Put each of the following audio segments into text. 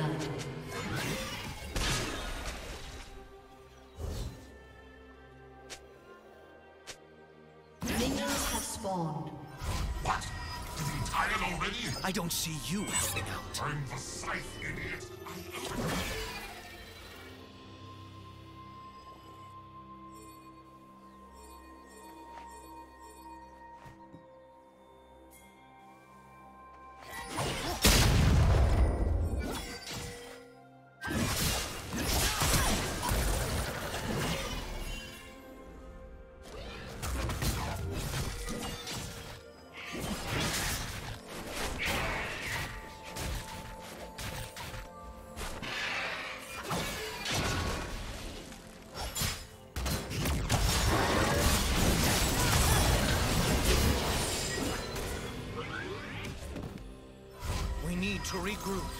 blood. Minions have spawned. What? Is he tired already? I don't see you helping out. I'm the scythe, idiot. Regroup.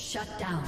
Shut down.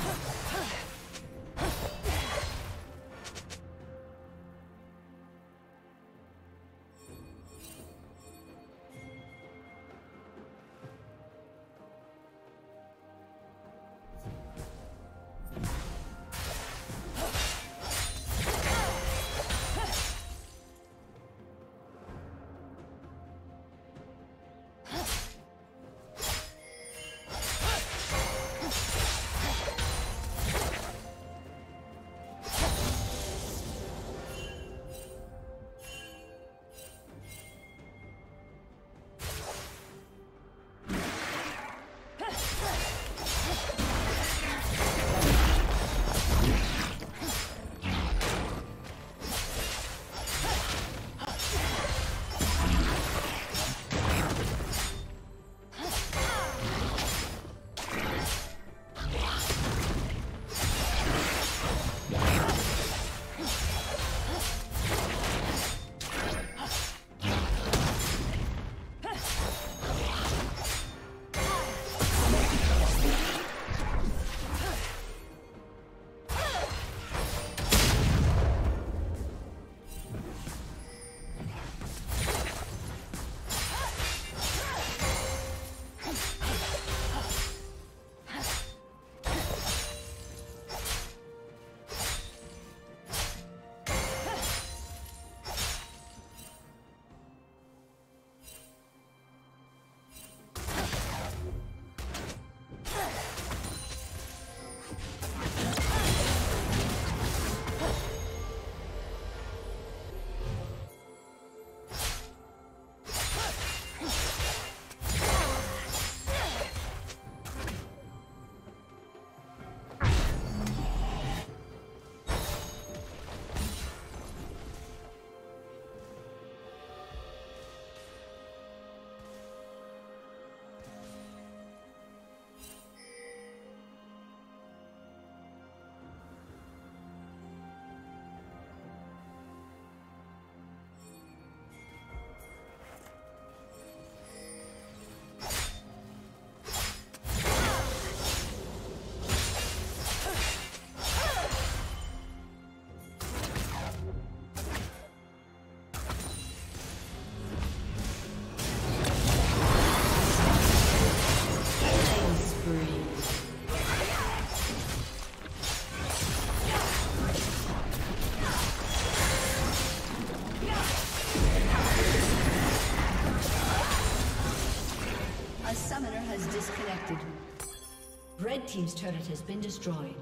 Team's turret has been destroyed.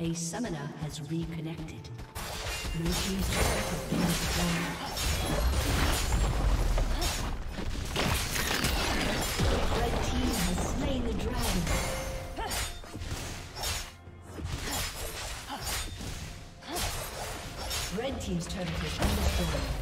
A summoner has reconnected. Blue Team's turret has been destroyed. Red Team's turret has been destroyed.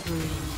Team's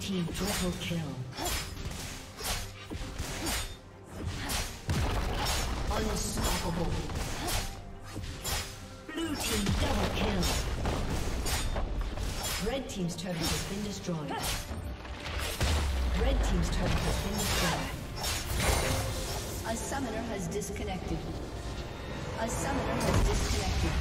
Team triple kill. Unstoppable. Blue team double kill. Red team's turret has been destroyed. Red team's turret has been destroyed. A summoner has disconnected. A summoner has disconnected.